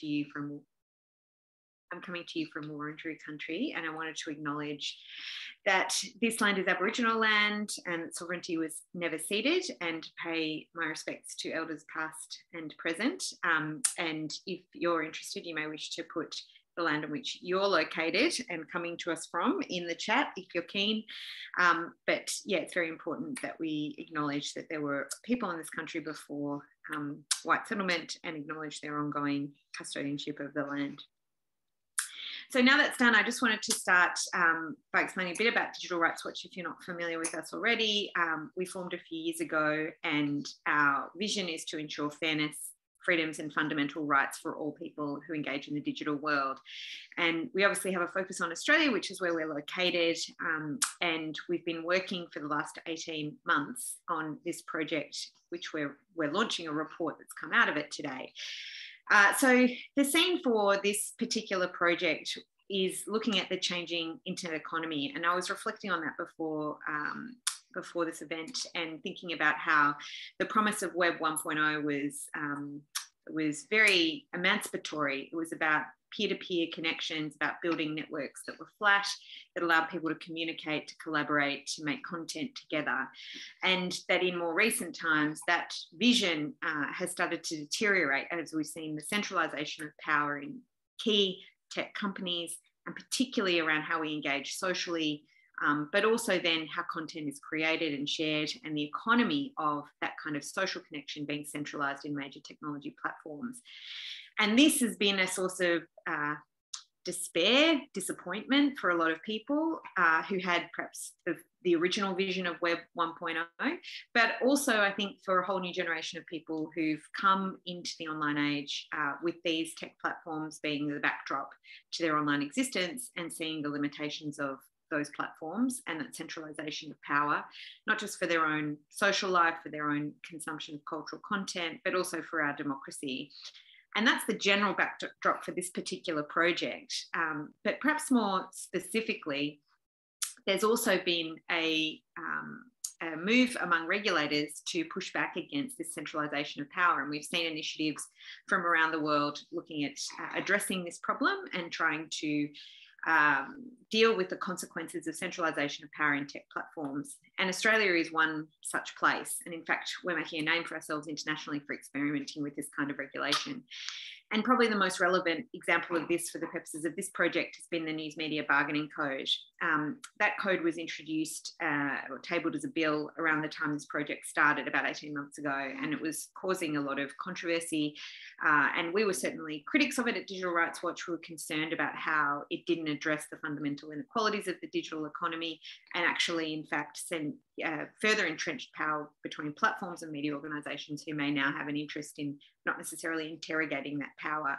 to you from I'm coming to you from Wurundjeri country, and I wanted to acknowledge that this land is Aboriginal land and sovereignty was never ceded, and pay my respects to elders past and present. Um, and if you're interested, you may wish to put the land in which you're located and coming to us from in the chat if you're keen. Um, but yeah, it's very important that we acknowledge that there were people in this country before um, white settlement and acknowledge their ongoing custodianship of the land. So now that's done, I just wanted to start um, by explaining a bit about Digital Rights Watch if you're not familiar with us already. Um, we formed a few years ago and our vision is to ensure fairness freedoms and fundamental rights for all people who engage in the digital world. And we obviously have a focus on Australia, which is where we're located. Um, and we've been working for the last 18 months on this project, which we're, we're launching a report that's come out of it today. Uh, so the scene for this particular project is looking at the changing internet economy. And I was reflecting on that before um, before this event and thinking about how the promise of Web 1.0 was um, was very emancipatory. It was about peer-to-peer connections, about building networks that were flat, that allowed people to communicate, to collaborate, to make content together. And that in more recent times, that vision uh, has started to deteriorate as we've seen the centralization of power in key tech companies, and particularly around how we engage socially, um, but also then how content is created and shared and the economy of that kind of social connection being centralized in major technology platforms. And this has been a source of uh, despair, disappointment for a lot of people uh, who had perhaps the, the, original vision of Web 1.0, but also I think for a whole new generation of people who've come into the online age uh, with these tech platforms being the backdrop to their online existence and seeing the limitations of those platforms and that centralization of power, not just for their own social life, for their own consumption of cultural content, but also for our democracy. And that's the general backdrop for this particular project. Um, but perhaps more specifically, there's also been a, um, a, move among regulators to push back against this centralisation of power. And we've seen initiatives from around the world looking at uh, addressing this problem and trying to um, deal with the consequences of centralisation of power in tech platforms. And Australia is one such place. And in fact, we're making a name for ourselves internationally for experimenting with this kind of regulation. And probably the most relevant example of this for the purposes of this project has been the News Media Bargaining Code. Um, that code was introduced uh, or tabled as a bill around the time this project started about 18 months ago, and it was causing a lot of controversy. Uh, and we were certainly critics of it at Digital Rights Watch. We were concerned about how it didn't address the fundamental inequalities of the digital economy and actually, in fact, sent uh, further entrenched power between platforms and media organisations who may now have an interest in not necessarily interrogating that power.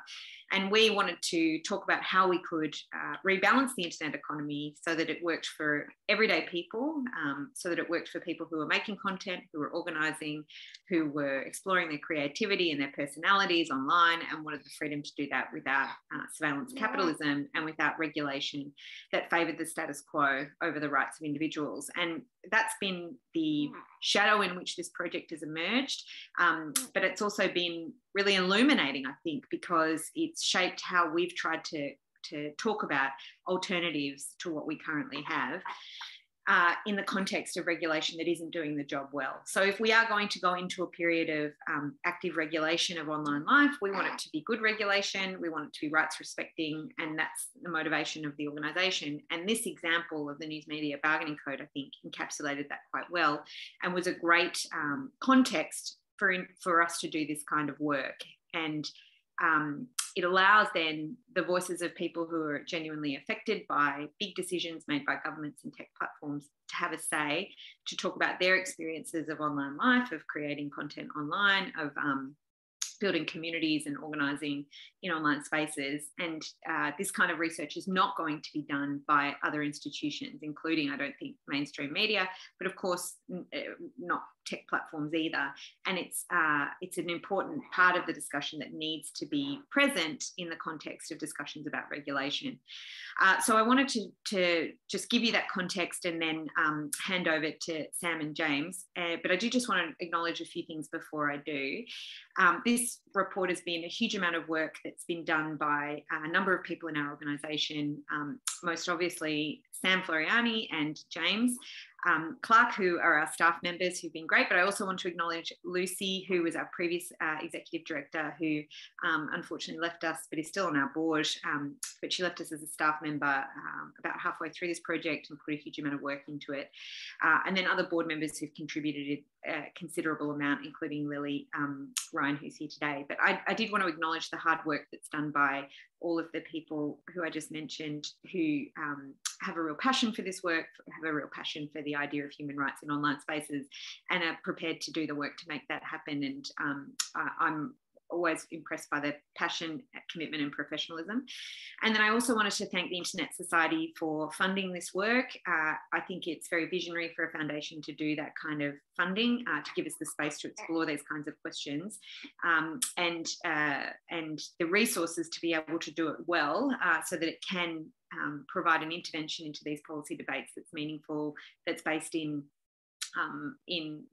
And we wanted to talk about how we could uh, rebalance the internet economy so that it worked for everyday people, um, so that it worked for people who are making content, who are organising, who were exploring their creativity and their personalities online, and wanted the freedom to do that without uh, surveillance capitalism and without regulation that favoured the status quo over the rights of individuals. And that's been the shadow in which this project has emerged. Um, but it's also been really illuminating, I think, because it's shaped how we've tried to, to talk about alternatives to what we currently have uh, in the context of regulation that isn't doing the job well. So, if we are going to go into a period of um, active regulation of online life, we want it to be good regulation, we want it to be rights respecting, and that's the motivation of the organisation. And this example of the News Media Bargaining Code, I think, encapsulated that quite well and was a great um, context for, for us to do this kind of work. And um, it allows then the voices of people who are genuinely affected by big decisions made by governments and tech platforms to have a say, to talk about their experiences of online life, of creating content online, of um, building communities and organising in online spaces. And uh, this kind of research is not going to be done by other institutions, including, I don't think, mainstream media, but of course, uh, not tech platforms either. And it's uh, it's an important part of the discussion that needs to be present in the context of discussions about regulation. Uh, so I wanted to, to just give you that context and then um, hand over to Sam and James. Uh, but I do just want to acknowledge a few things before I do. Um, this report has been a huge amount of work that's been done by a number of people in our organisation, um, most obviously Sam Floreani and James um, Clark, who are our staff members who've been great, but I also want to acknowledge Lucy, who was our previous uh, executive director, who um, unfortunately left us, but is still on our board. Um, but she left us as a staff member um, about halfway through this project and put a huge amount of work into it. Uh, and then other board members who've contributed a considerable amount, including Lily um, Ryan, who's here today. But I, I did want to acknowledge the hard work that's done by all of the people who I just mentioned who um, have a real passion for this work, have a real passion for the idea of human rights in online spaces, and are prepared to do the work to make that happen. And um, I'm always impressed by their passion, commitment, and professionalism. And then I also wanted to thank the Internet Society for funding this work. Uh, I think it's very visionary for a foundation to do that kind of funding uh, to give us the space to explore these kinds of questions um, and uh, and the resources to be able to do it well, uh, so that it can um, provide an intervention into these policy debates that's meaningful, that's based in um, in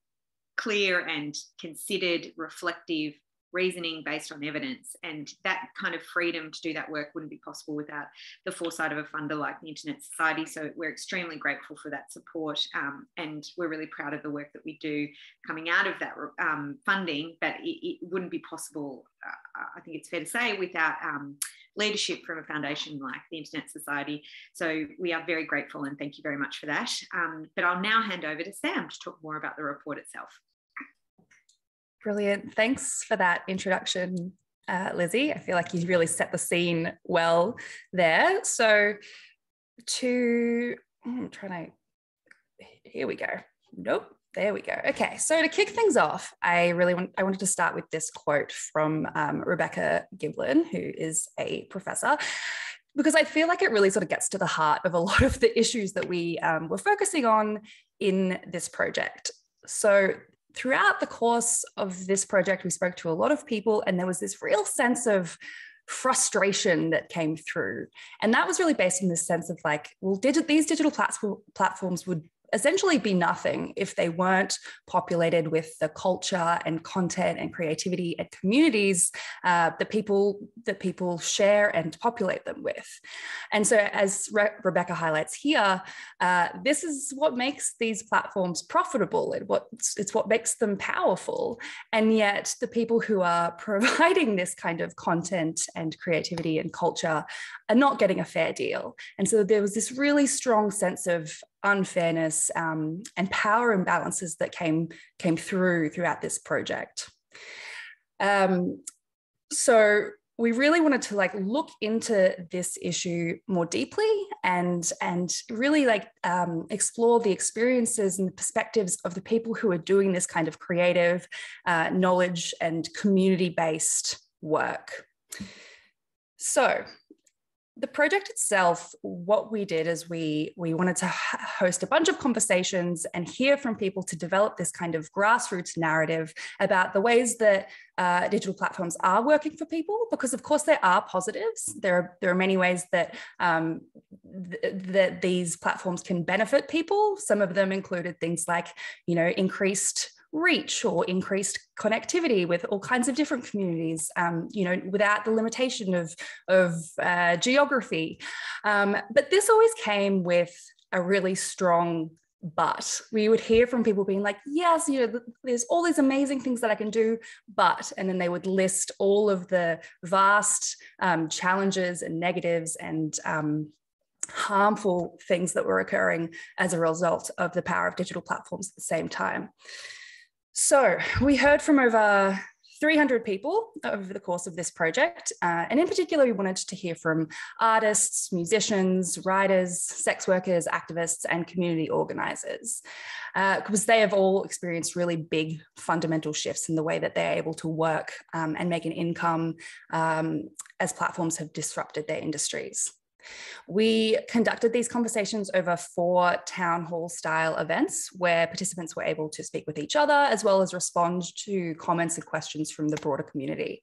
clear and considered, reflective reasoning based on evidence. And that kind of freedom to do that work wouldn't be possible without the foresight of a funder like the Internet Society. So we're extremely grateful for that support. Um, and we're really proud of the work that we do coming out of that um, funding, but it, it, wouldn't be possible, uh, I think it's fair to say, without um, leadership from a foundation like the Internet Society. So we are very grateful and thank you very much for that. Um, but I'll now hand over to Sam to talk more about the report itself. Brilliant. Thanks for that introduction, uh, Lizzie. I feel like you really set the scene well there. So, to hmm, I'm trying to, here we go. Nope. There we go. Okay, so to kick things off, I really want I wanted to start with this quote from um, Rebecca Giblin, who is a professor, because I feel like it really sort of gets to the heart of a lot of the issues that we um, were focusing on in this project. So throughout the course of this project, we spoke to a lot of people, and there was this real sense of frustration that came through. And that was really based on this sense of like, well, digit, these digital platforms would essentially be nothing if they weren't populated with the culture and content and creativity and communities uh, that people that people share and populate them with. And so, as Re- Rebecca highlights here, uh, this is what makes these platforms profitable. It what it's what makes them powerful. And yet, the people who are providing this kind of content and creativity and culture are not getting a fair deal. And so there was this really strong sense of unfairness um, and power imbalances that came came through throughout this project. Um, so we really wanted to like look into this issue more deeply and and really like um, explore the experiences and the perspectives of the people who are doing this kind of creative uh, knowledge and community based work. So the project itself, what we did is we we wanted to host a bunch of conversations and hear from people to develop this kind of grassroots narrative about the ways that uh, digital platforms are working for people. Because of course there are positives. There are there are many ways that um, th- that these platforms can benefit people. Some of them included things like you know increased reach or increased connectivity with all kinds of different communities, um, you know, without the limitation of, of uh, geography. Um, but this always came with a really strong but we would hear from people being like yes you know there's all these amazing things that i can do but and then they would list all of the vast um, challenges and negatives and um, harmful things that were occurring as a result of the power of digital platforms at the same time so we heard from over 300 people over the course of this project. Uh, and in particular, we wanted to hear from artists, musicians, writers, sex workers, activists, and community organizers, because uh, they have all experienced really big fundamental shifts in the way that they're able to work um, and make an income um, as platforms have disrupted their industries. We conducted these conversations over four town hall style events where participants were able to speak with each other as well as respond to comments and questions from the broader community.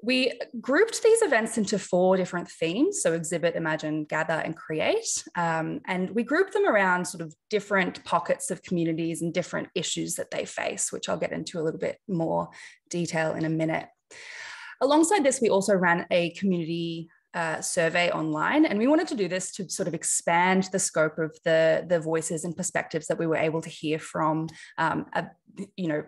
We grouped these events into four different themes so exhibit, imagine, gather, and create. Um, and we grouped them around sort of different pockets of communities and different issues that they face, which I'll get into a little bit more detail in a minute. Alongside this, we also ran a community uh, survey online. And we wanted to do this to sort of expand the scope of the, the voices and perspectives that we were able to hear from, um, a, you know,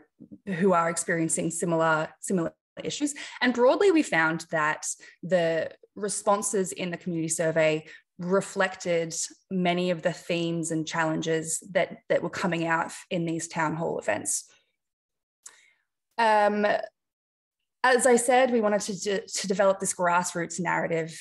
who are experiencing similar, similar issues. And broadly, we found that the responses in the community survey reflected many of the themes and challenges that, that were coming out in these town hall events. Um, as I said, we wanted to, de to develop this grassroots narrative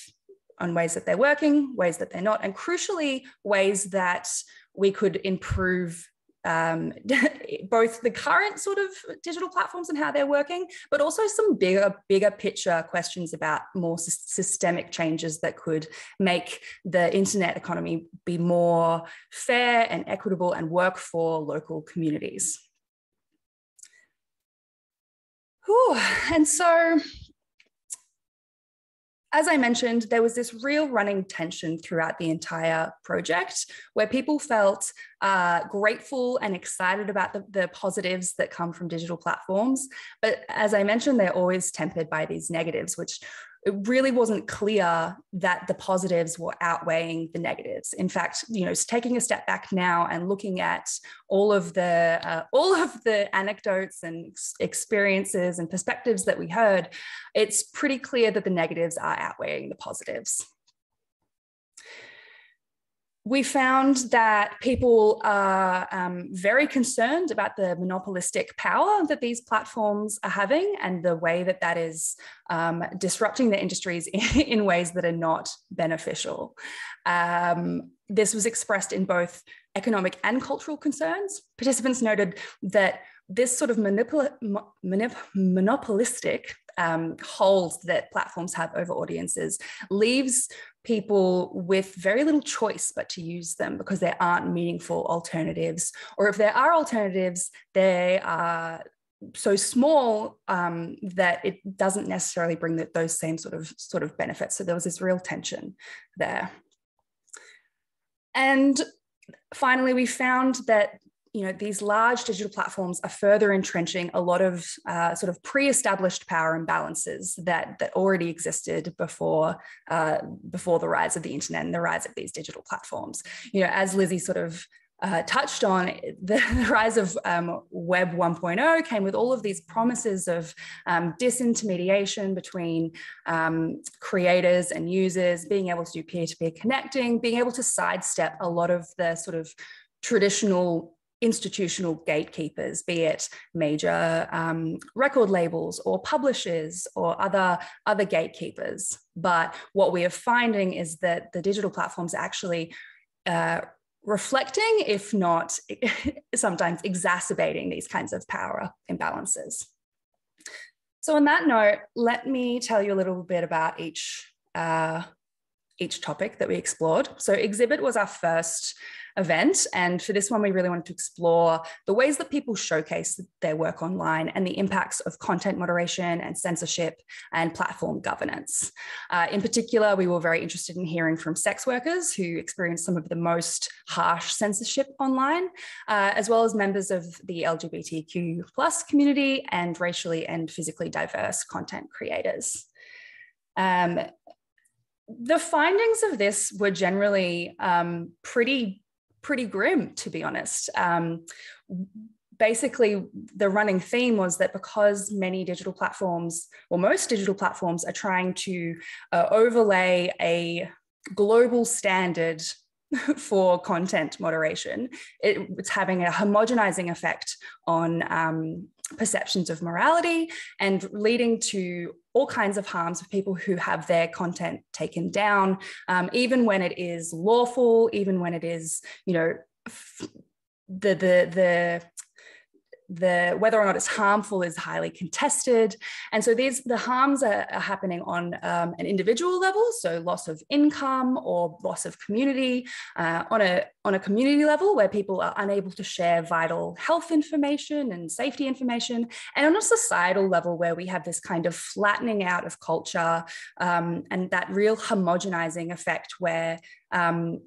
on ways that they're working, ways that they're not, and crucially, ways that we could improve um, both the current sort of digital platforms and how they're working, but also some bigger, bigger picture questions about more systemic changes that could make the internet economy be more fair and equitable and work for local communities. Whew. And so as I mentioned, there was this real running tension throughout the entire project where people felt uh, grateful and excited about the, the, positives that come from digital platforms. But as I mentioned, they're always tempered by these negatives, which it really wasn't clear that the positives were outweighing the negatives. In fact, you know, taking a step back now and looking at all of the uh, all of the anecdotes and experiences and perspectives that we heard, it's pretty clear that the negatives are outweighing the positives we found that people are um, very concerned about the monopolistic power that these platforms are having and the way that that is um, disrupting the industries in, in, ways that are not beneficial. Um, this was expressed in both economic and cultural concerns. Participants noted that this sort of monopolistic um, hold that platforms have over audiences leaves people with very little choice but to use them because there aren't meaningful alternatives. Or if there are alternatives, they are so small um, that it doesn't necessarily bring the, those same sort of sort of benefits. So there was this real tension there. And finally, we found that you know, these large digital platforms are further entrenching a lot of uh, sort of pre-established power imbalances that that already existed before uh, before the rise of the internet and the rise of these digital platforms. You know, as Lizzie sort of uh, touched on, the, the rise of um, Web 1.0 came with all of these promises of um, disintermediation between um, creators and users, being able to do peer-to-peer -peer connecting, being able to sidestep a lot of the sort of traditional institutional gatekeepers, be it major um, record labels or publishers or other, other gatekeepers. But what we are finding is that the digital platforms actually uh, reflecting, if not sometimes exacerbating these kinds of power imbalances. So on that note, let me tell you a little bit about each, uh, each topic that we explored. So exhibit was our first event. And for this one, we really wanted to explore the ways that people showcase their work online and the impacts of content moderation and censorship and platform governance. Uh, in particular, we were very interested in hearing from sex workers who experience some of the most harsh censorship online, uh, as well as members of the LGBTQ plus community and racially and physically diverse content creators. Um, the findings of this were generally um, pretty pretty grim, to be honest. Um, basically, the running theme was that because many digital platforms, or most digital platforms, are trying to uh, overlay a global standard for content moderation, it, it's having a homogenizing effect on um, perceptions of morality and leading to all kinds of harms of people who have their content taken down, um, even when it is lawful, even when it is, you know, the the the the whether or not it's harmful is highly contested. And so these the harms are, are happening on um, an individual level, so loss of income or loss of community, uh, on a on a community level where people are unable to share vital health information and safety information, and on a societal level where we have this kind of flattening out of culture um, and that real homogenizing effect where um,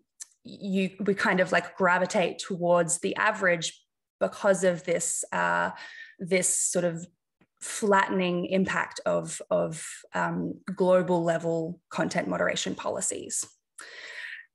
you we kind of like gravitate towards the average because of this uh, this sort of flattening impact of, of um, global level content moderation policies.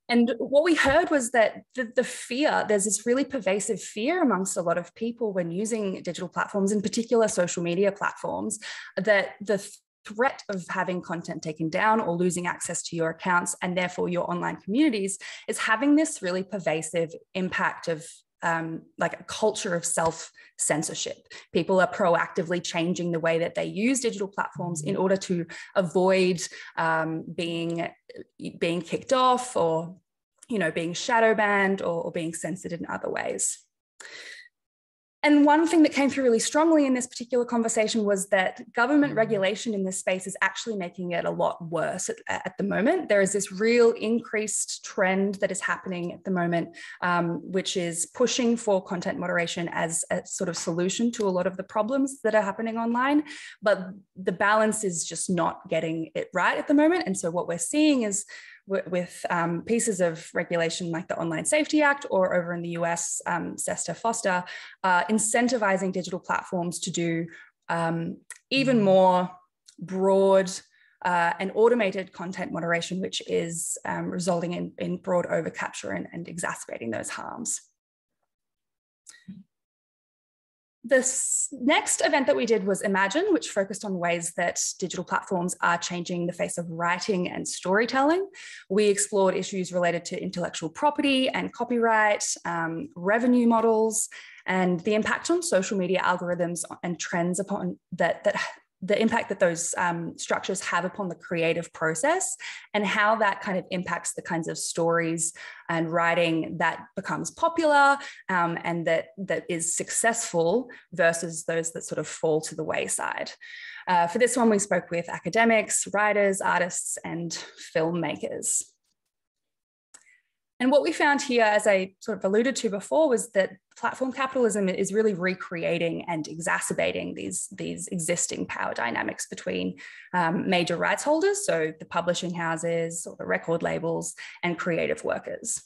And what we heard was that the, the, fear, there's this really pervasive fear amongst a lot of people when using digital platforms, in particular social media platforms, that the threat of having content taken down or losing access to your accounts and therefore your online communities is having this really pervasive impact of um, like a culture of self censorship. People are proactively changing the way that they use digital platforms in order to avoid um, being being kicked off or you know being shadow banned or, or being censored in other ways. And one thing that came through really strongly in this particular conversation was that government mm-hmm. regulation in this space is actually making it a lot worse at, at the moment. There is this real increased trend that is happening at the moment, um, which is pushing for content moderation as a sort of solution to a lot of the problems that are happening online. But the balance is just not getting it right at the moment. And so what we're seeing is with um, pieces of regulation like the Online Safety Act or over in the US, um, SESTA FOSTA, uh, incentivizing digital platforms to do um, even mm. more broad uh, and automated content moderation, which is um, resulting in, in broad overcapture and, and exacerbating those harms. This next event that we did was Imagine, which focused on ways that digital platforms are changing the face of writing and storytelling. We explored issues related to intellectual property and copyright, um, revenue models, and the impact on social media algorithms and trends upon that, that the impact that those um, structures have upon the creative process and how that kind of impacts the kinds of stories and writing that becomes popular um, and that that is successful versus those that sort of fall to the wayside. Uh, for this one, we spoke with academics, writers, artists, and filmmakers. And what we found here, as I sort of alluded to before, was that platform capitalism is really recreating and exacerbating these, these existing power dynamics between um, major rights holders, so the publishing houses or the record labels, and creative workers.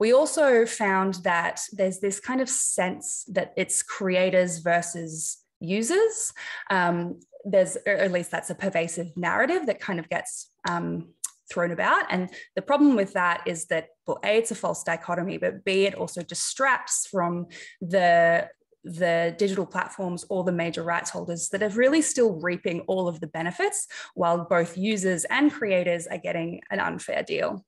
We also found that there's this kind of sense that it's creators versus users. Um, there's, at least that's a pervasive narrative that kind of gets um, thrown about. And the problem with that is that, well, A, it's a false dichotomy, but B, it also distracts from the the digital platforms or the major rights holders that are really still reaping all of the benefits while both users and creators are getting an unfair deal.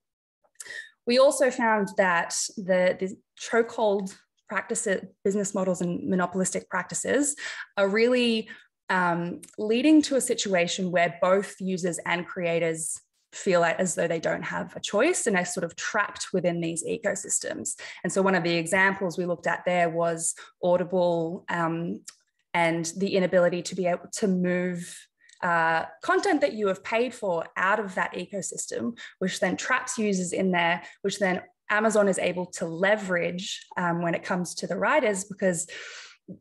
We also found that the, the chokehold practices, business models and monopolistic practices are really um, leading to a situation where both users and creators feel like as though they don't have a choice and they're sort of trapped within these ecosystems. And so one of the examples we looked at there was Audible um, and the inability to be able to move uh, content that you have paid for out of that ecosystem, which then traps users in there, which then Amazon is able to leverage um, when it comes to the writers because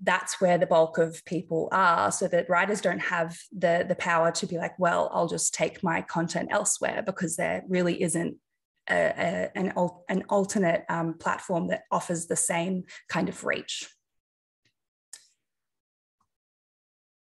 that's where the bulk of people are so that writers don't have the the power to be like well i'll just take my content elsewhere because there really isn't a, a, an, an alternate um, platform that offers the same kind of reach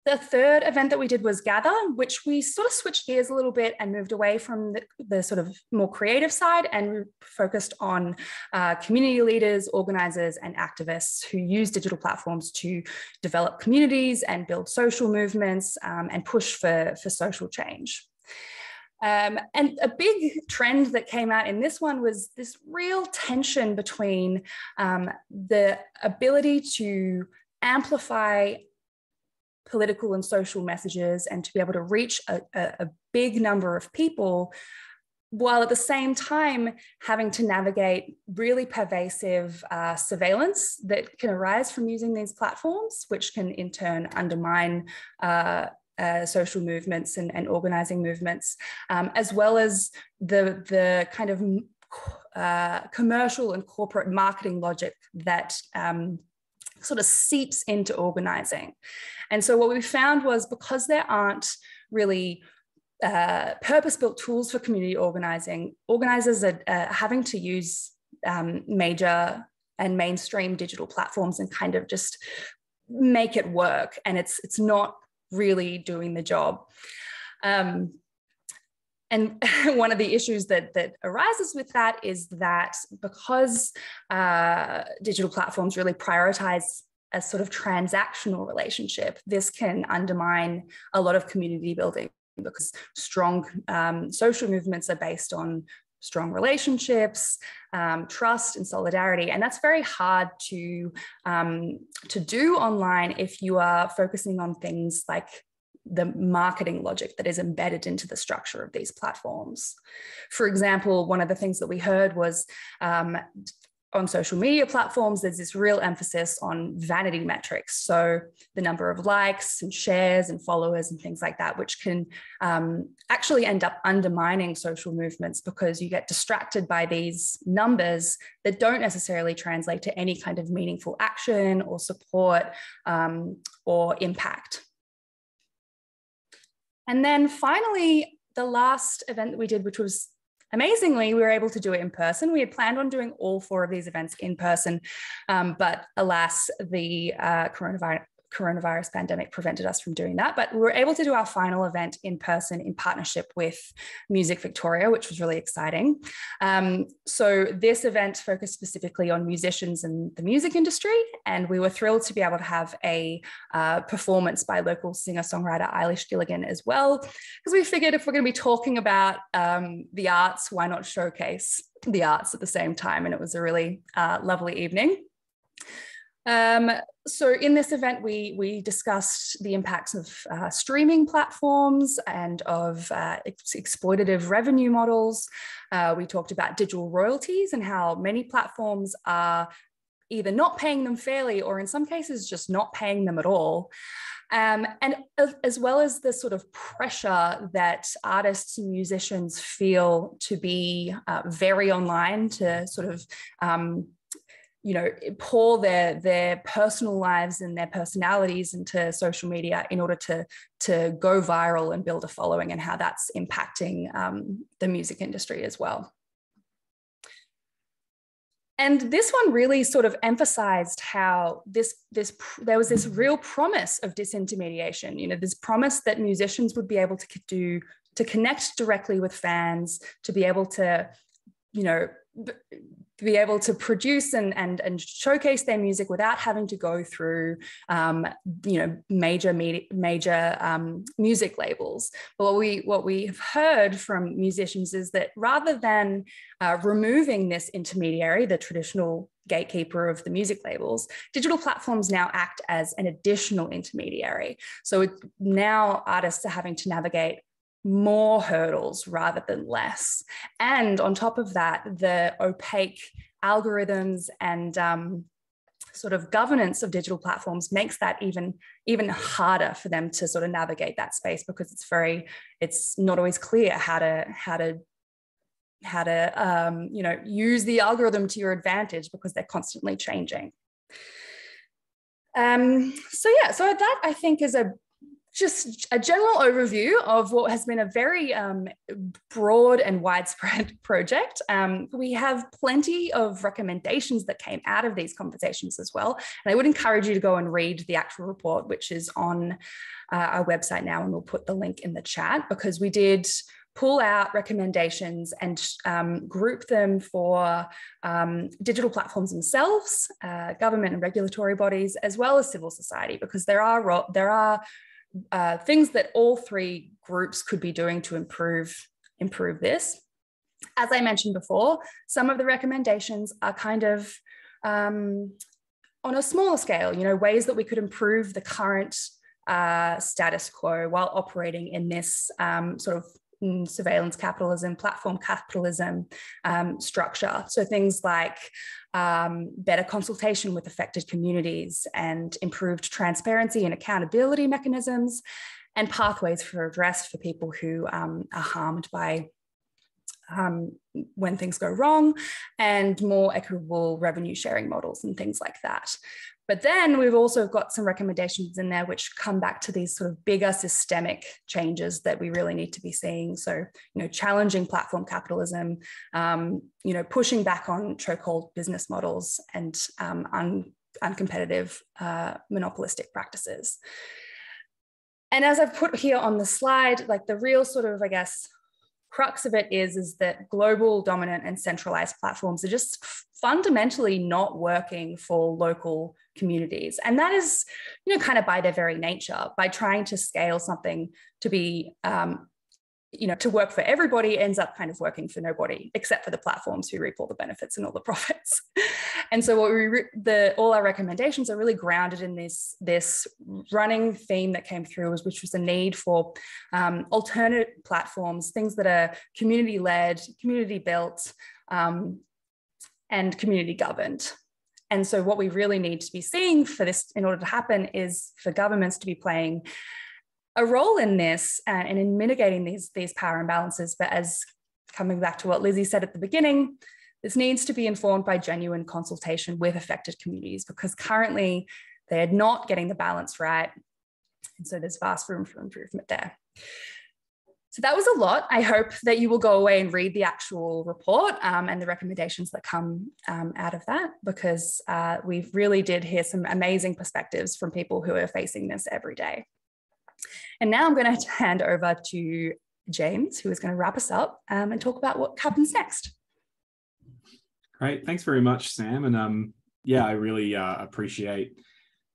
The third event that we did was Gather, which we sort of switched gears a little bit and moved away from the, the sort of more creative side and focused on uh, community leaders, organizers, and activists who use digital platforms to develop communities and build social movements um, and push for, for social change. Um, and a big trend that came out in this one was this real tension between um, the ability to amplify political and social messages and to be able to reach a, a, big number of people while at the same time having to navigate really pervasive uh, surveillance that can arise from using these platforms, which can in turn undermine uh, uh, social movements and, and organizing movements, um, as well as the, the kind of uh, commercial and corporate marketing logic that um, sort of seeps into organizing. And so what we found was because there aren't really uh, purpose-built tools for community organizing, organizers are uh, having to use um, major and mainstream digital platforms and kind of just make it work. And it's it's not really doing the job. Um, and one of the issues that, that arises with that is that because uh, digital platforms really prioritize a sort of transactional relationship, this can undermine a lot of community building because strong um, social movements are based on strong relationships, um, trust, and solidarity. And that's very hard to, um, to do online if you are focusing on things like the marketing logic that is embedded into the structure of these platforms. For example, one of the things that we heard was um, on social media platforms, there's this real emphasis on vanity metrics. So the number of likes and shares and followers and things like that, which can um, actually end up undermining social movements because you get distracted by these numbers that don't necessarily translate to any kind of meaningful action or support um, or impact. And then finally, the last event that we did, which was amazingly, we were able to do it in person. We had planned on doing all four of these events in person, um, but alas, the uh, coronavirus coronavirus pandemic prevented us from doing that. But we were able to do our final event in person in partnership with Music Victoria, which was really exciting. Um, so this event focused specifically on musicians and the music industry, and we were thrilled to be able to have a uh, performance by local singer-songwriter Eilish Gilligan as well, because we figured if we're going to be talking about um, the arts, why not showcase the arts at the same time? And it was a really uh, lovely evening. Um, so in this event, we, we discussed the impacts of uh, streaming platforms and of uh, ex exploitative revenue models. Uh, we talked about digital royalties and how many platforms are either not paying them fairly or in some cases just not paying them at all. Um, and as well as the sort of pressure that artists and musicians feel to be uh, very online, to sort of um, you know pour their their personal lives and their personalities into social media in order to to go viral and build a following and how that's impacting um, the music industry as well. And this one really sort of emphasized how this this there was this real promise of disintermediation you know this promise that musicians would be able to do to connect directly with fans to be able to you know be able to produce and, and, and showcase their music without having to go through, um, you know, major media, major um, music labels. But what we what we've heard from musicians is that rather than uh, removing this intermediary, the traditional gatekeeper of the music labels, digital platforms now act as an additional intermediary. So now artists are having to navigate more hurdles rather than less. And on top of that, the opaque algorithms and um, sort of governance of digital platforms makes that even even harder for them to sort of navigate that space because it's very it's not always clear how to how to how to um, you know use the algorithm to your advantage because they're constantly changing um, so yeah so that i think is a just a general overview of what has been a very um, broad and widespread project. Um, we have plenty of recommendations that came out of these conversations as well. And I would encourage you to go and read the actual report, which is on uh, our website now, and we'll put the link in the chat because we did pull out recommendations and um, group them for um, digital platforms themselves, uh, government and regulatory bodies, as well as civil society, because there are there are uh, things that all three groups could be doing to improve improve this. As I mentioned before, some of the recommendations are kind of um, on a smaller scale, you know, ways that we could improve the current uh, status quo while operating in this um, sort of surveillance capitalism, platform capitalism um, structure. So things like um, better consultation with affected communities and improved transparency and accountability mechanisms and pathways for redress for people who um, are harmed by um, when things go wrong and more equitable revenue sharing models and things like that. But then we've also got some recommendations in there which come back to these sort of bigger systemic changes that we really need to be seeing. So, you know, challenging platform capitalism, um, you know, pushing back on chokehold business models and um, un- uncompetitive uh, monopolistic practices. And as I've put here on the slide, like the real sort of, I guess, crux of it is is that global dominant and centralized platforms are just fundamentally not working for local communities. And that is you know kind of by their very nature by trying to scale something to be um, you know to work for everybody ends up kind of working for nobody except for the platforms who reap all the benefits and all the profits. And so what we re- the all our recommendations are really grounded in this this running theme that came through was which was the need for um, alternate platforms things that are community led community built um, and community governed and so what we really need to be seeing for this in order to happen is for governments to be playing a role in this uh, and in mitigating these, these power imbalances. But as coming back to what Lizzie said at the beginning, this needs to be informed by genuine consultation with affected communities because currently they're not getting the balance right. And so there's vast room for improvement there. So that was a lot. I hope that you will go away and read the actual report um, and the recommendations that come um, out of that, because uh, we really did hear some amazing perspectives from people who are facing this every day. And now I'm going to hand over to James, who is going to wrap us up um, and talk about what happens next. Great. Thanks very much, Sam. And um, yeah, I really uh, appreciate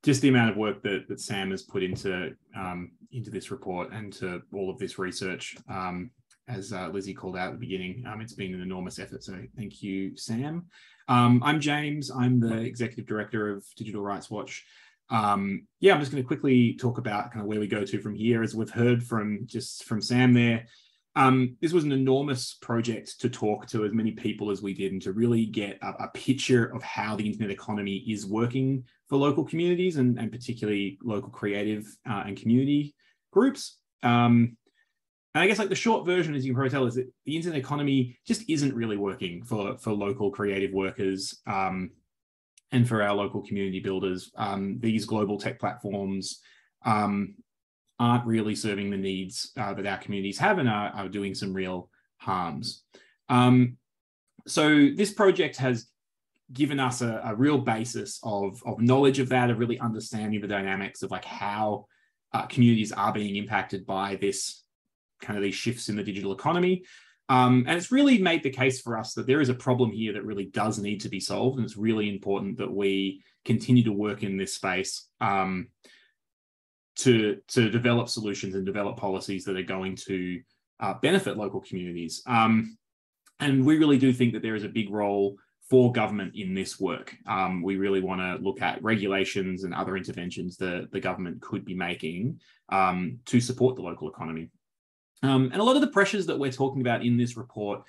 just the amount of work that, that Sam has put into um, into this report and to all of this research. Um, as uh, Lizzie called out at the beginning, um, it's been an enormous effort. So thank you, Sam. Um, I'm James. I'm the executive director of Digital Rights Watch. Um, yeah, I'm just going to quickly talk about kind of where we go to from here. As we've heard from just from Sam there, um, this was an enormous project to talk to as many people as we did and to really get a, a picture of how the internet economy is working for local communities and, and particularly local creative uh, and community groups. Um, and I guess like the short version, as you can probably tell, is that the internet economy just isn't really working for for local creative workers. Um, and for our local community builders, um, these global tech platforms um, aren't really serving the needs uh, that our communities have and are, are doing some real harms. Um, so this project has given us a, a, real basis of, of knowledge of that, of really understanding the dynamics of like how uh, communities are being impacted by this kind of these shifts in the digital economy. Um, and it's really made the case for us that there is a problem here that really does need to be solved. And it's really important that we continue to work in this space um, to, to develop solutions and develop policies that are going to uh, benefit local communities. Um, and we really do think that there is a big role for government in this work. Um, we really want to look at regulations and other interventions that the government could be making um, to support the local economy. Um, and a lot of the pressures that we're talking about in this report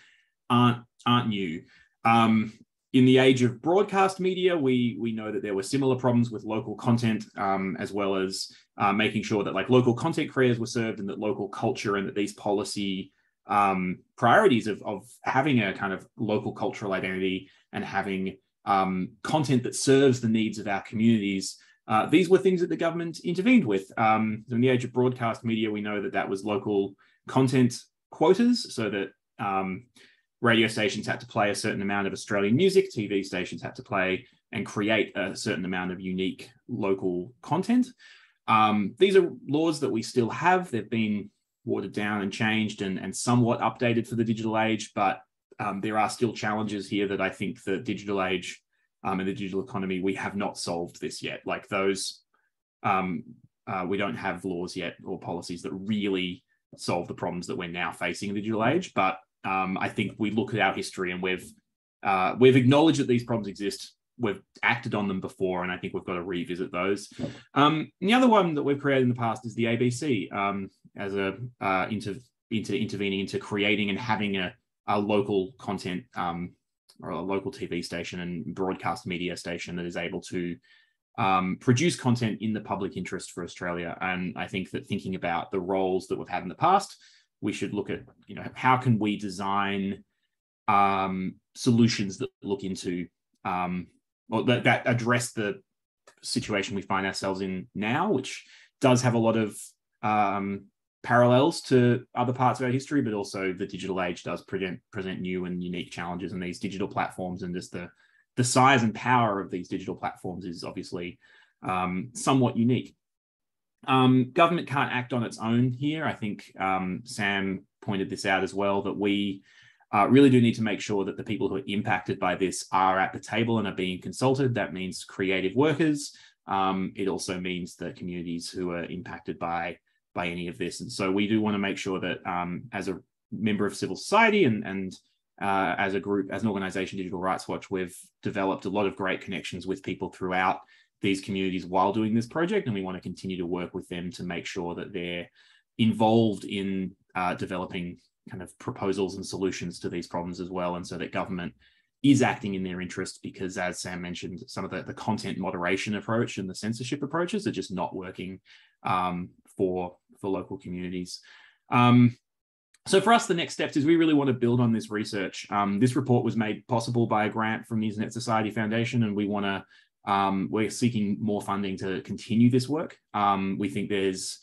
aren't aren't new. Um, in the age of broadcast media, we we know that there were similar problems with local content, um, as well as uh, making sure that like local content creators were served, and that local culture and that these policy um, priorities of of having a kind of local cultural identity and having um, content that serves the needs of our communities. Uh, these were things that the government intervened with. Um, in the age of broadcast media, we know that that was local content quotas so that um, radio stations had to play a certain amount of Australian music, TV stations had to play and create a certain amount of unique local content. Um, these are laws that we still have. They've been watered down and changed and, and somewhat updated for the digital age, but um, there are still challenges here that I think the digital age um, and the digital economy, we have not solved this yet. Like those, um, uh, we don't have laws yet or policies that really solve the problems that we're now facing in the digital age. But um, I think we look at our history and we've uh, we've acknowledged that these problems exist. We've acted on them before, and I think we've got to revisit those. Um, the other one that we've created in the past is the ABC um, as a uh, inter- into intervening into creating and having a, a local content um, or a local TV station and broadcast media station that is able to um, produce content in the public interest for Australia. And I think that thinking about the roles that we've had in the past, we should look at you know how can we design um, solutions that look into um, or that, that address the situation we find ourselves in now, which does have a lot of um, parallels to other parts of our history, but also the digital age does present present new and unique challenges, and these digital platforms and just the the size and power of these digital platforms is obviously um, somewhat unique. Um, government can't act on its own here. I think um, Sam pointed this out as well that we uh, really do need to make sure that the people who are impacted by this are at the table and are being consulted. That means creative workers. Um, it also means the communities who are impacted by by any of this. And so we do want to make sure that um, as a member of civil society and and uh, as a group, as an organization, Digital Rights Watch, we've developed a lot of great connections with people throughout these communities while doing this project, and we want to continue to work with them to make sure that they're involved in uh, developing kind of proposals and solutions to these problems as well, and so that government is acting in their interest because, as Sam mentioned, some of the, the content moderation approach and the censorship approaches are just not working um, for for local communities. Um, so for us, the next steps is we really want to build on this research. Um, this report was made possible by a grant from the Internet Society Foundation, and we want to um, we're seeking more funding to continue this work. Um, we think there's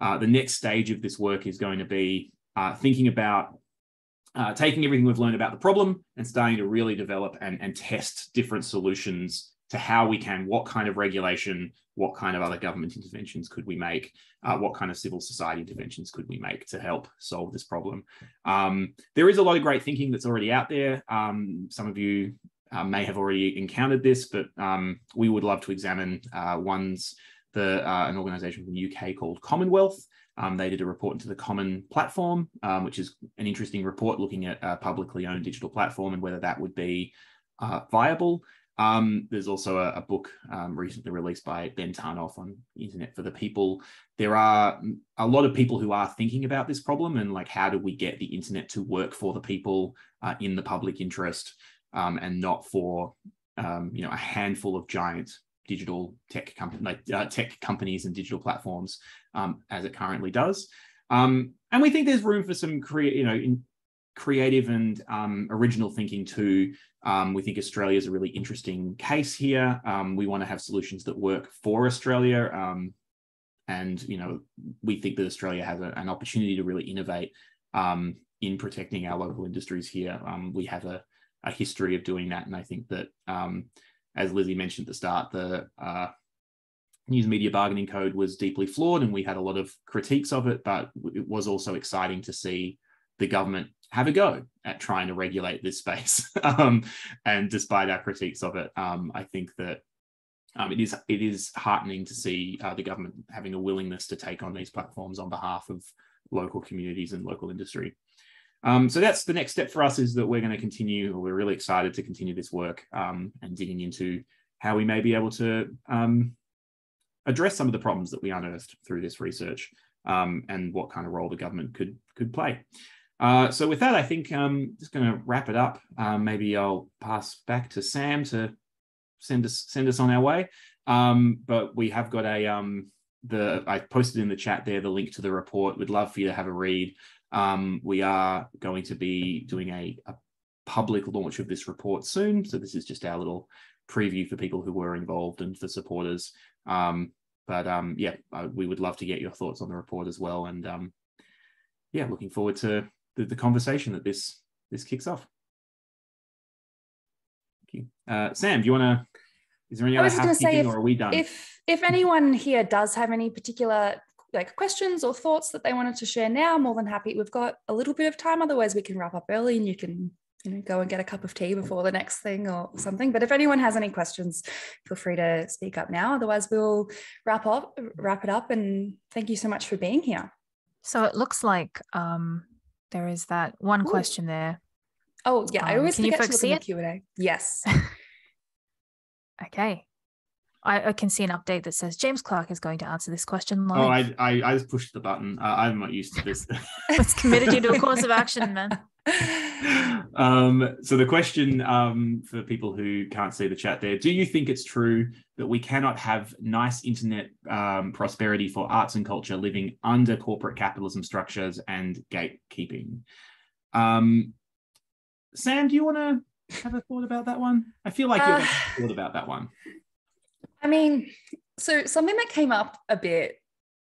uh, the next stage of this work is going to be uh, thinking about uh, taking everything we've learned about the problem and starting to really develop and, and test different solutions to how we can, what kind of regulation, what kind of other government interventions could we make, uh, what kind of civil society interventions could we make to help solve this problem. Um, there is a lot of great thinking that's already out there. Um, some of you uh, may have already encountered this, but um, we would love to examine uh, one's the uh, an organisation from the UK called Commonwealth. Um, they did a report into the Common platform, um, which is an interesting report looking at a publicly owned digital platform and whether that would be uh, viable. Um, there's also a, a book um, recently released by Ben Tarnoff on Internet for the People. There are a lot of people who are thinking about this problem and like how do we get the internet to work for the people uh, in the public interest um, and not for um, you know a handful of giant digital tech company like uh, tech companies and digital platforms um, as it currently does. Um, and we think there's room for some create you know in, creative and um, original thinking too. Um, we think Australia is a really interesting case here. Um, we want to have solutions that work for Australia. Um, and, you know, we think that Australia has a, an opportunity to really innovate um, in protecting our local industries here. Um, we have a, a, history of doing that. And I think that, as Lizzie mentioned at the start, the uh, news media bargaining code was deeply flawed and we had a lot of critiques of it, but it was also exciting to see the government have a go at trying to regulate this space. um, and despite our critiques of it, um, I think that um, it is it is heartening to see uh, the government having a willingness to take on these platforms on behalf of local communities and local industry. Um, so that's the next step for us is that we're going to continue. We're really excited to continue this work um, and digging into how we may be able to um, address some of the problems that we unearthed through this research and what kind of role the government could could play. Uh, so with that, I think I'm um, just going to wrap it up. Um, maybe I'll pass back to Sam to send us send us on our way. Um, but we have got a um, the I posted in the chat there the link to the report. We'd love for you to have a read. Um, we are going to be doing a, a public launch of this report soon. So this is just our little preview for people who were involved and for supporters. Um, but um, yeah, uh, we would love to get your thoughts on the report as well. And um, yeah, looking forward to the, the conversation that this this kicks off. Thank you. Uh, Sam, do you want to? Is there any other housekeeping, if, or are we done? If if anyone here does have any particular like questions or thoughts that they wanted to share now, more than happy. We've got a little bit of time. Otherwise, we can wrap up early, and you can you know go and get a cup of tea before the next thing or something. But if anyone has any questions, feel free to speak up now. Otherwise, we'll wrap up wrap it up. And thank you so much for being here. So it looks like um, there is that one Ooh. question there. Oh yeah, um, I always can you folks see it? Q and A. Yes. okay. I, I can see an update that says James Clark is going to answer this question live. Oh, I, I, I just pushed the button. Uh, I'm not used to this. it's committed you to a course of action, man. um, so the question um, for people who can't see the chat there: Do you think it's true that we cannot have nice internet um, prosperity for arts and culture living under corporate capitalism structures and gatekeeping? Um, Sam, do you want to have a thought about that one? I feel like you've Uh, thought about that one. I mean, so something that came up a bit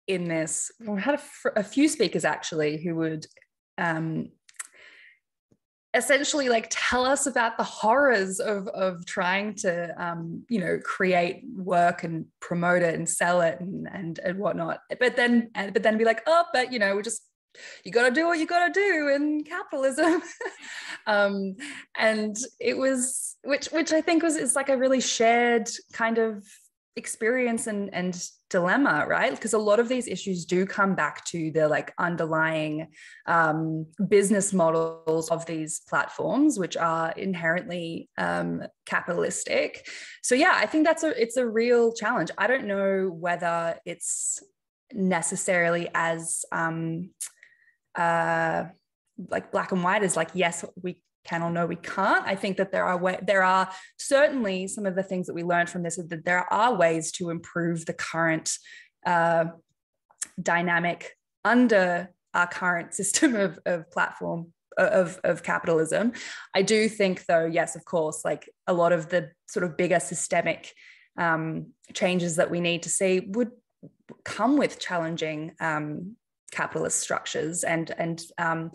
in this, we had a, fr- a few speakers actually who would um, essentially like tell us about the horrors of of trying to um, you know create work and promote it and sell it and and, and whatnot. But then but then be like, oh, but you know, we just you got to do what you got to do in capitalism um, and it was which which i think was is like a really shared kind of experience and and dilemma right? Because a lot of these issues do come back to the like underlying um, business models of these platforms which are inherently um, capitalistic. So yeah i think that's a it's a real challenge. I don't know whether it's necessarily as um, uh, like black and white is like yes we can or no we can't. I think that there are way, there are certainly some of the things that we learned from this is that there are ways to improve the current uh, dynamic under our current system of, of platform of, of capitalism. I do think though yes of course like a lot of the sort of bigger systemic um, changes that we need to see would come with challenging um, capitalist structures and and um,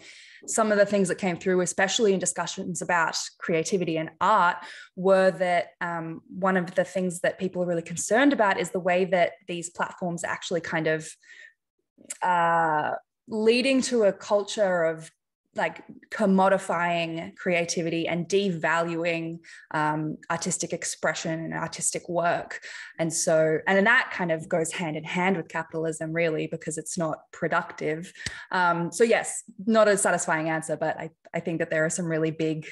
some of the things that came through especially in discussions about creativity and art were that um, one of the things that people are really concerned about is the way that these platforms actually kind of uh, leading to a culture of like commodifying creativity and devaluing um, artistic expression and artistic work. And so and that kind of goes hand in hand with capitalism really because it's not productive. Um, so yes not a satisfying answer but I, I think that there are some really big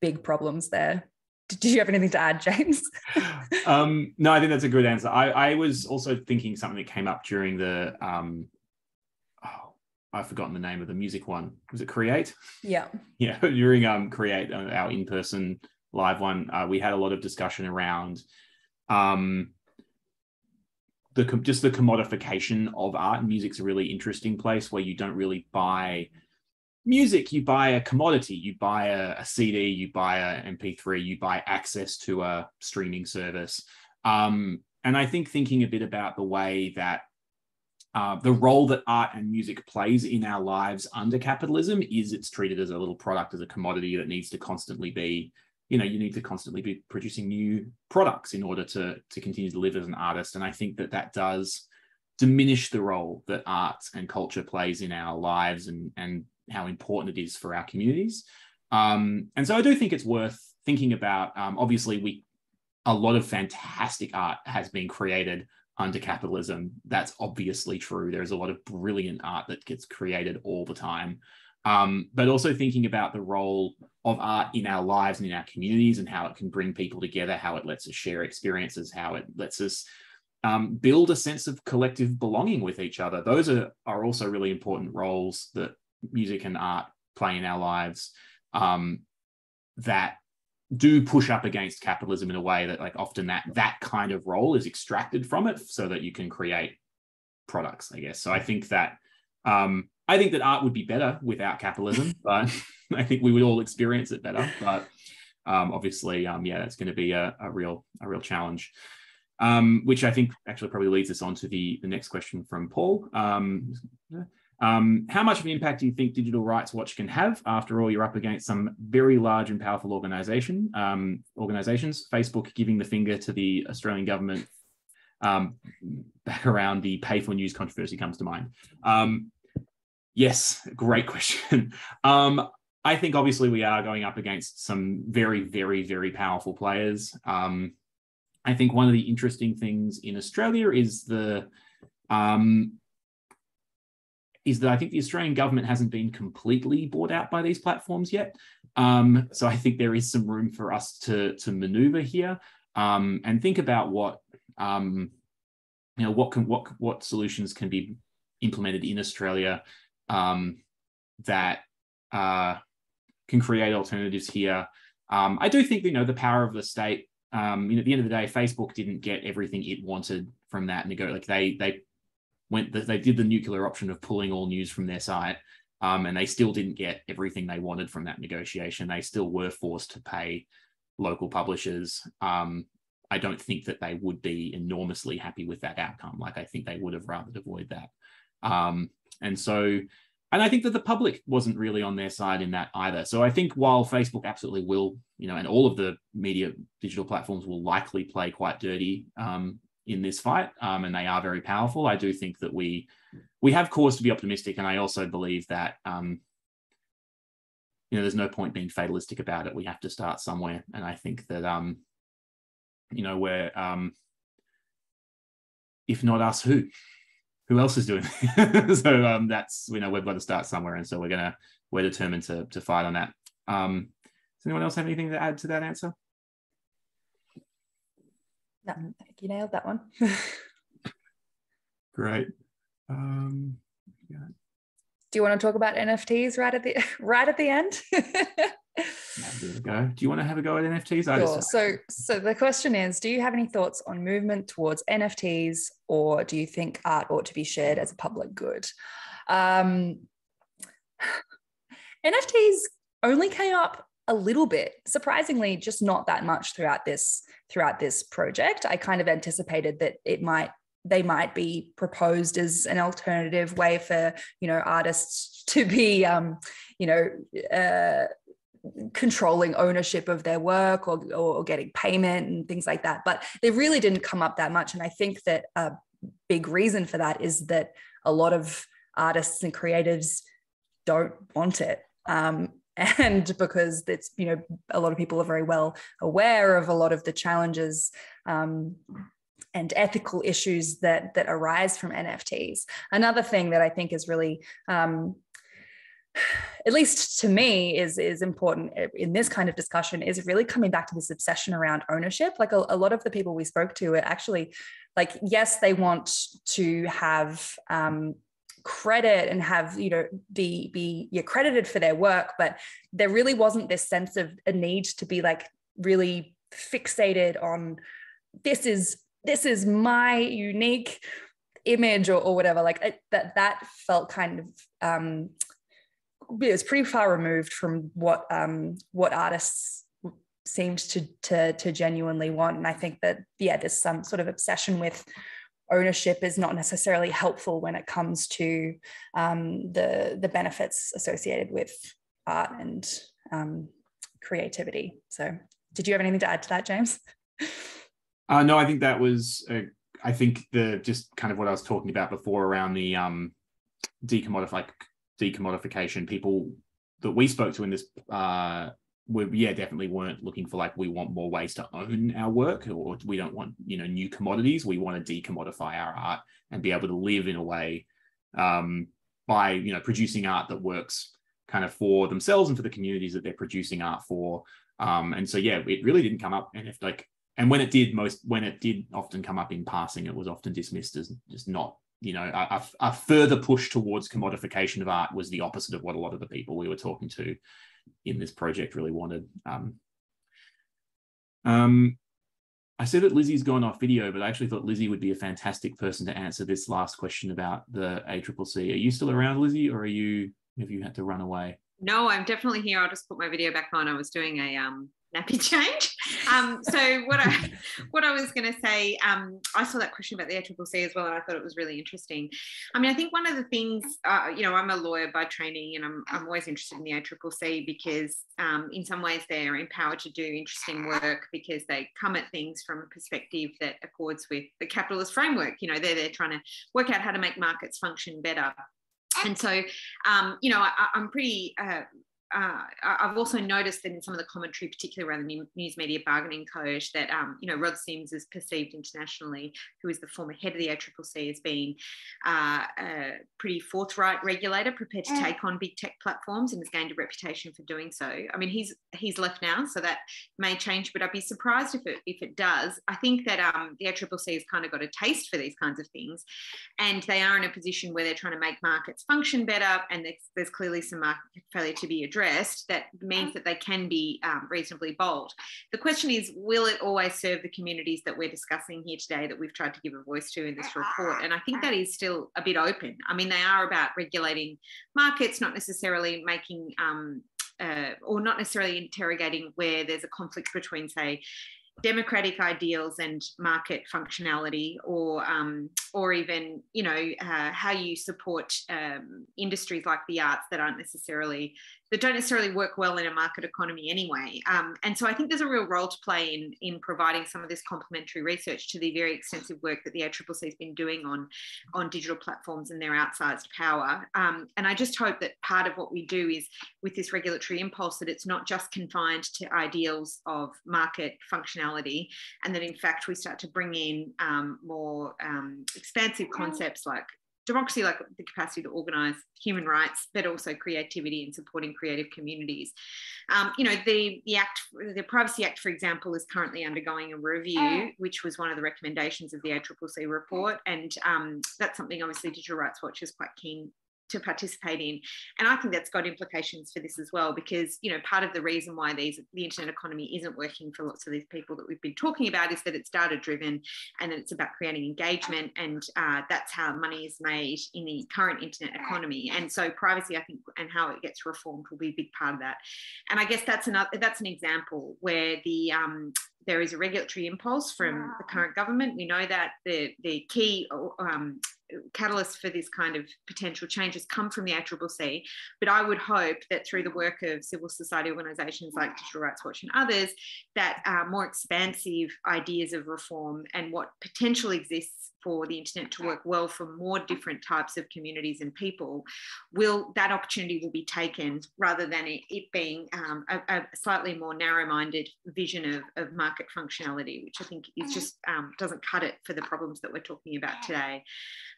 big problems there. Did you have anything to add james? Um, no, I think that's a good answer. I, I was also thinking something that came up during the um, I've forgotten the name of the music one. Was it Create? yeah Yeah, during um Create, uh, our in-person live one, uh, we had a lot of discussion around um the com- just the commodification of art. And music's a really interesting place where you don't really buy music you buy a commodity you buy a, a cd you buy a mp3 you buy access to a streaming service um, and i think thinking a bit about the way that uh, the role that art and music plays in our lives under capitalism is it's treated as a little product as a commodity that needs to constantly be you know you need to constantly be producing new products in order to to continue to live as an artist and i think that that does diminish the role that art and culture plays in our lives and and how important it is for our communities. Um, and so I do think it's worth thinking about. Um, obviously, we a lot of fantastic art has been created under capitalism. That's obviously true. There's a lot of brilliant art that gets created all the time. Um, but also thinking about the role of art in our lives and in our communities and how it can bring people together, how it lets us share experiences, how it lets us um, build a sense of collective belonging with each other. Those are, are also really important roles that music and art play in our lives um, that do push up against capitalism in a way that like often that that kind of role is extracted from it so that you can create products i guess. So i think that um, i think that art would be better without capitalism but i think we would all experience it better. But um, obviously um, yeah that's going to be a, a real a real challenge. Um, which I think actually probably leads us on to the, the next question from Paul. Um, um, how much of an impact do you think Digital Rights Watch can have? After all, you're up against some very large and powerful organization um, organizations. Facebook giving the finger to the Australian government um, back around the pay for news controversy comes to mind. Um, yes, great question. Um, I think obviously we are going up against some very, very, very powerful players. Um, I think one of the interesting things in Australia is the um, is that I think the Australian government hasn't been completely bought out by these platforms yet. Um, so I think there is some room for us to to maneuver here um, and think about what um, you know what can what what solutions can be implemented in Australia um, that uh, can create alternatives here. Um, I do think you know the power of the state. Um, you know, at the end of the day, Facebook didn't get everything it wanted from that nego. Like they they went they did the nuclear option of pulling all news from their site, um, and they still didn't get everything they wanted from that negotiation. They still were forced to pay local publishers. Um, I don't think that they would be enormously happy with that outcome. Like I think they would have rather avoid that. Um, and so and I think that the public wasn't really on their side in that either. So I think while Facebook absolutely will, you know, and all of the media digital platforms will likely play quite dirty um, in this fight, um, and they are very powerful. I do think that we we have cause to be optimistic, and I also believe that um, you know there's no point being fatalistic about it. We have to start somewhere, and I think that um, you know where um, if not us, who? who else is doing so um, that's you know we've got to start somewhere, and so we're gonna we're determined to to fight on that. Um, does anyone else have anything to add to that answer? No, I think you nailed that one. Great. Um, yeah. Do you want to talk about NFTs right at the right at the end? go. Do you want to have a go at NFTs? Sure. So, so the question is: Do you have any thoughts on movement towards NFTs, or do you think art ought to be shared as a public good? Um, NFTs only came up a little bit, surprisingly, just not that much throughout this throughout this project. I kind of anticipated that it might they might be proposed as an alternative way for you know artists to be um, you know uh, controlling ownership of their work or, or getting payment and things like that. But they really didn't come up that much. And I think that a big reason for that is that a lot of artists and creatives don't want it. Um, and because it's you know a lot of people are very well aware of a lot of the challenges um, and ethical issues that that arise from NFTs. Another thing that I think is really um, at least to me is is important in this kind of discussion is really coming back to this obsession around ownership like a, a lot of the people we spoke to are actually like yes they want to have um, credit and have you know be be yeah, credited for their work but there really wasn't this sense of a need to be like really fixated on this is this is my unique image or, or whatever like it, that that felt kind of um it was pretty far removed from what um, what artists seemed to, to to genuinely want. And I think that yeah, there's some sort of obsession with ownership is not necessarily helpful when it comes to um, the the benefits associated with art and um, creativity. So, did you have anything to add to that, James? Uh, no, I think that was. Uh, I think the just kind of what I was talking about before around the um, decommodify decommodification, people that we spoke to in this uh, were yeah definitely weren't looking for like we want more ways to own our work or we don't want you know new commodities. We want to decommodify our art and be able to live in a way um, by you know producing art that works kind of for themselves and for the communities that they're producing art for. Um, and so yeah, it really didn't come up. And if like and when it did most when it did often come up in passing, it was often dismissed as just not you know, a, a, further push towards commodification of art was the opposite of what a lot of the people we were talking to in this project really wanted. Um, um, I said that Lizzie's gone off video, but I actually thought Lizzie would be a fantastic person to answer this last question about the ACCC. Are you still around, Lizzie, or are you have you had to run away? No, I'm definitely here. I'll just put my video back on. I was doing a um nappy change. Um, so what I what I was going to say, um, I saw that question about the ACCC as well, and I thought it was really interesting. I mean, I think one of the things, uh, you know, I'm a lawyer by training, and I'm I'm always interested in the ACCC because um, in some ways they're empowered to do interesting work because they come at things from a perspective that accords with the capitalist framework. You know, they're they're trying to work out how to make markets function better and so um, you know I, am pretty uh, uh, I've also noticed that in some of the commentary, particularly around the news media bargaining code, that um, you know Rod Sims is perceived internationally, who is the former head of the ACCC, as being uh, a pretty forthright regulator, prepared to take on big tech platforms, and has gained a reputation for doing so. I mean, he's he's left now, so that may change, but I'd be surprised if it if it does. I think that um, the ACCC has kind of got a taste for these kinds of things, and they are in a position where they're trying to make markets function better, and there's, there's clearly some market failure to be addressed addressed, that means that they can be um, reasonably bold. The question is, will it always serve the communities that we're discussing here today that we've tried to give a voice to in this report? And I think that is still a bit open. I mean, they are about regulating markets, not necessarily making um, uh, or not necessarily interrogating where there's a conflict between, say, democratic ideals and market functionality or um, or even you know uh, how you support um, industries like the arts that aren't necessarily that don't necessarily work well in a market economy anyway. Um, and so I think there's a real role to play in, in providing some of this complementary research to the very extensive work that the ACCC has been doing on, on digital platforms and their outsized power. Um, and I just hope that part of what we do is with this regulatory impulse that it's not just confined to ideals of market functionality and that in fact we start to bring in um, more um, expansive concepts like democracy like the capacity to organize human rights but also creativity and supporting creative communities. Um, you know the the act the privacy act for example is currently undergoing a review which was one of the recommendations of the ACCC report. And um, that's something obviously digital rights watch is quite keen to participate in. And I think that's got implications for this as well, because you know part of the reason why these the internet economy isn't working for lots of these people that we've been talking about is that it's data driven and that it's about creating engagement, and uh, that's how money is made in the current internet economy. And so privacy, I think, and how it gets reformed will be a big part of that. And I guess that's another that's an example where the um, there is a regulatory impulse from the current government. We know that the, the key um, catalyst for this kind of potential changes come from the ACCC. But I would hope that through the work of civil society organisations like Digital Rights Watch and others, that uh, more expansive ideas of reform and what potential exists for the internet to work well for more different types of communities and people, will that opportunity will be taken rather than it, it being um, a, a, slightly more narrow-minded vision of, of, market functionality, which I think is mm-hmm. just um, doesn't cut it for the problems that we're talking about today.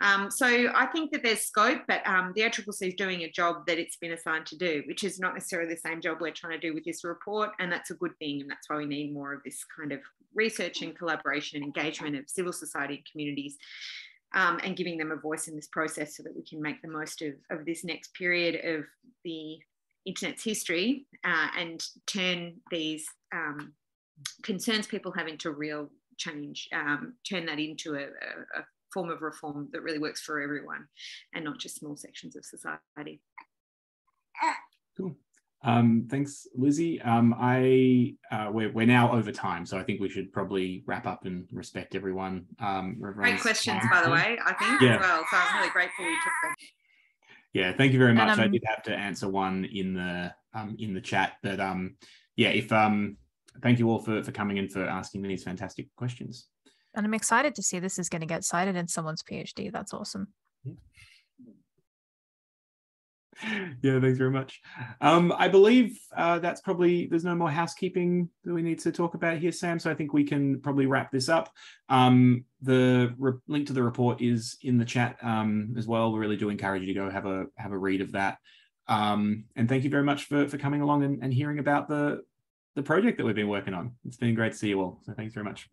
Um, so I think that there's scope, but um, the ACCC is doing a job that it's been assigned to do, which is not necessarily the same job we're trying to do with this report, and that's a good thing, and that's why we need more of this kind of research and collaboration and engagement of civil society and communities um, and giving them a voice in this process so that we can make the most of, of this next period of the internet's history uh, and turn these um, concerns people have into real change, um, turn that into a, a, a form of reform that really works for everyone and not just small sections of society. Cool. Um, thanks, Lizzie. Um, I uh, we're, we're now over time, so I think we should probably wrap up and respect everyone. Um, Great questions, by the way. I think yeah. as well. So I'm really grateful you took them. Yeah, thank you very much. And, I um, did have to answer one in the um, in the chat, but um, yeah, if um, thank you all for for coming in for asking these fantastic questions. And I'm excited to see this is going to get cited in someone's PhD. That's awesome. Yeah thanks very much. Um, I believe uh, that's probably there's no more housekeeping that we need to talk about here, Sam. So I think we can probably wrap this up. Um, the link to the report is in the chat um, as well. We really do encourage you to go have a have a read of that. Um, and thank you very much for for coming along and, and hearing about the the project that we've been working on. It's been great to see you all. So thanks very much.